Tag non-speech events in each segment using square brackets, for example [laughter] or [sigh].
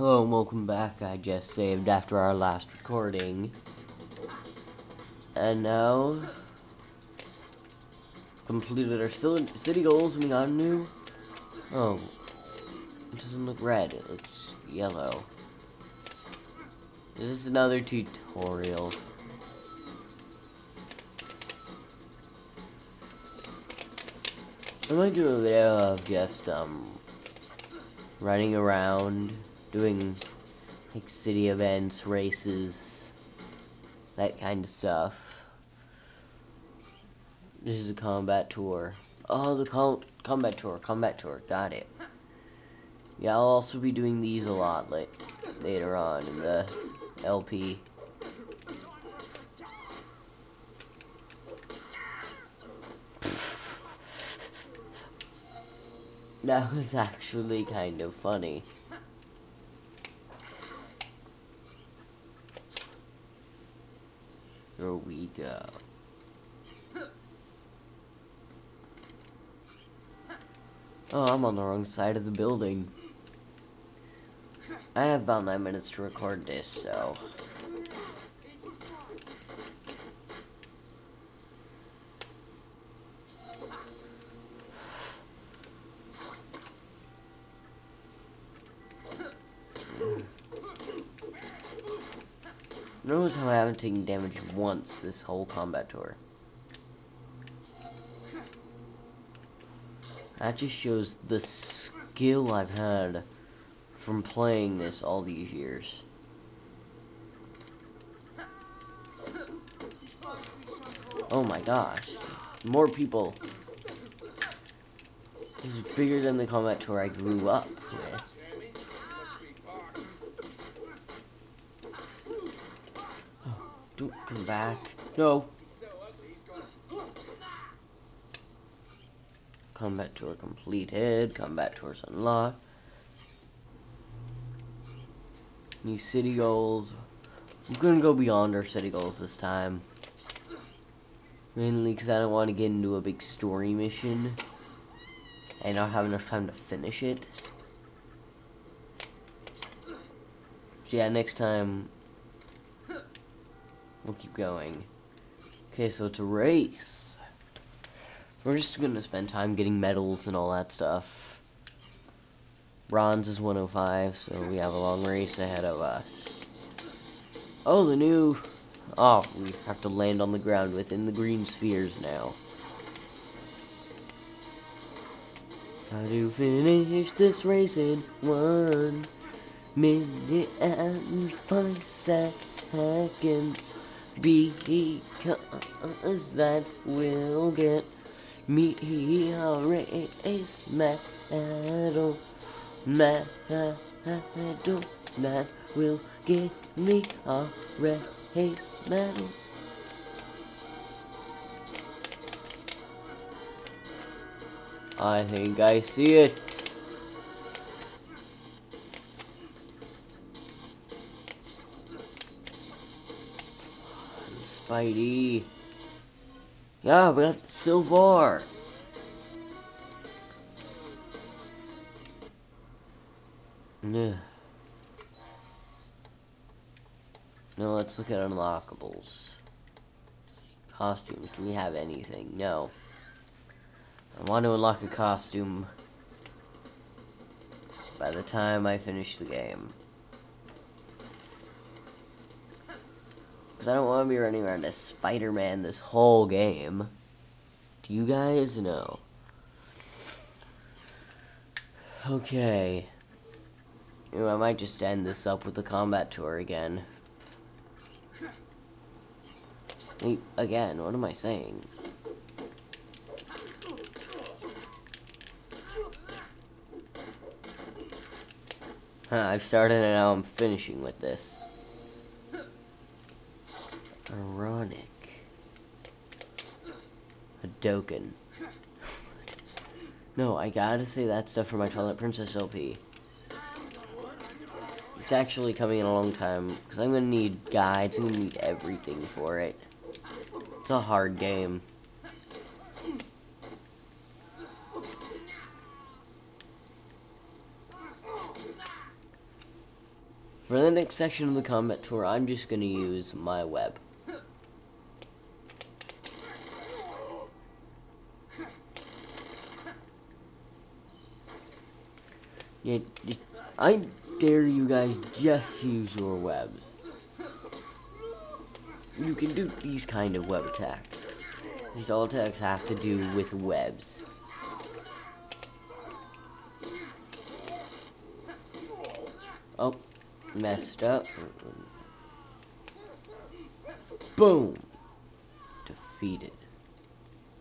Hello and welcome back. I just saved after our last recording. And now... Completed our city goals and we got a new... Oh. It doesn't look red, it looks yellow. This is another tutorial. I might do a video of just, um, running around, doing, like, city events, races, that kind of stuff. This is a combat tour. Oh, the com combat tour, combat tour, got it. Yeah, I'll also be doing these a lot like, later on in the LP. [laughs] That was actually kind of funny. Here we go. Oh, I'm on the wrong side of the building. I have about 9 minutes to record this, so... Notice how I haven't taken damage once this whole combat tour. That just shows the skill I've had from playing this all these years. Oh my gosh. More people. This is bigger than the combat tour I grew up with. Don't come back. No. Combat tour completed. Combat tours unlocked. New city goals. I'm gonna go beyond our city goals this time. Mainly because I don't want to get into a big story mission. And not have enough time to finish it. So yeah, next time We'll keep going. Okay, so it's a race. We're just gonna spend time getting medals and all that stuff. Bronze is 105, so we have a long race ahead of us. Oh, the new... Oh, we have to land on the ground within the green spheres now. How to finish this race in one minute and five seconds because that will get me a race medal, medal that will give me a race medal. I think I see it. Spidey. Yeah, we got silver. Yeah. Now let's look at unlockables. Costumes. Do we have anything? No. I want to unlock a costume by the time I finish the game. Because I don't want to be running around as Spider-Man this whole game. Do you guys know? Okay. I might just end this up with the combat tour again. Wait, again, what am I saying? Huh, I've started and now I'm finishing with this. Ironic. Hadoken. no, I gotta say that stuff for my Twilight Princess LP. It's actually coming in a long time, because I'm gonna need guides, I'm gonna need everything for it. It's a hard game. For the next section of the combat tour, I'm just going to use my web. Yeah, I dare you guys just use your webs. You can do these kind of web attacks. These all attacks have to do with webs. Oh, messed up. Boom! Defeated.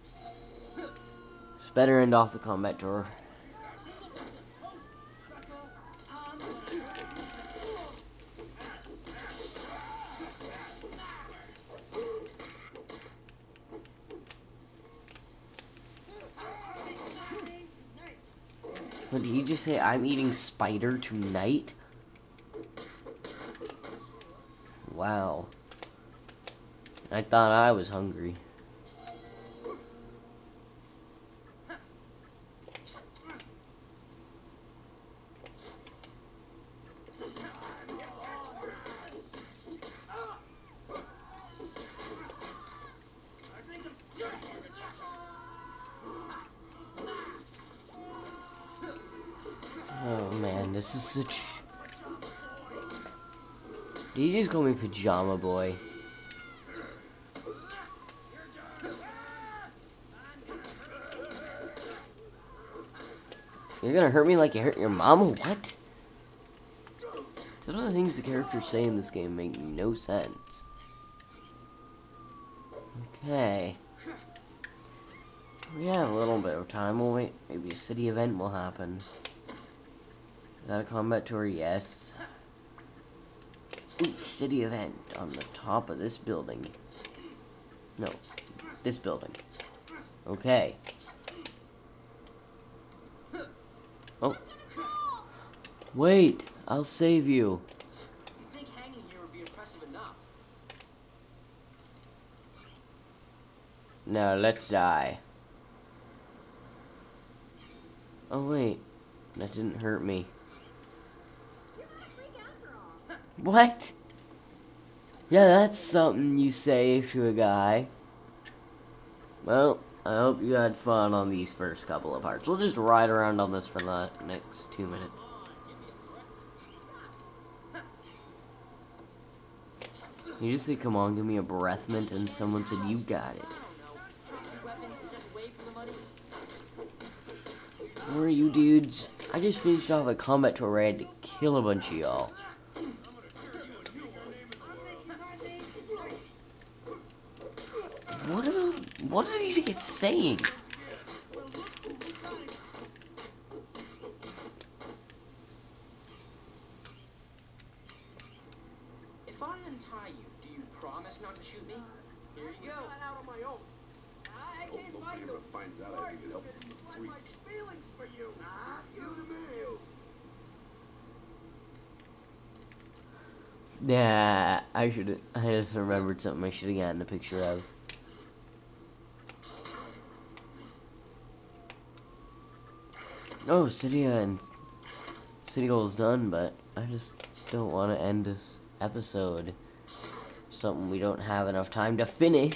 It's better end off the combat tour. What, did he just say I'm eating spider tonight? Wow. I thought I was hungry. This is such... You just call me Pajama Boy? You're gonna hurt me like you hurt your mama? What? Some of the things the characters say in this game make no sense. Okay. We have a little bit of time. We'll wait. Maybe a city event will happen. Is that a combat tour? Yes. Ooh, city event on the top of this building. No, this building. Okay. Oh. Wait, I'll save you. You think hanging here would be impressive enough? Now let's die. Oh wait, that didn't hurt me. What? Yeah, that's something you say to a guy. Well, I hope you had fun on these first couple of parts. We'll just ride around on this for the next two minutes. You just say, come on, give me a breath mint, and someone said, you got it. To? Where are you dudes? I just finished off a combat I had to kill a bunch of y'all. What are these guys saying? If I untie you, do you promise not to shoot me? Here you go. out on my own. I can't Nobody fight ever them. finds out I can help him free. my feelings for you. Nah, you to me. Yeah, I should. I just remembered something I should have gotten a picture of. Oh, city and city done, but I just don't want to end this episode. Something we don't have enough time to finish.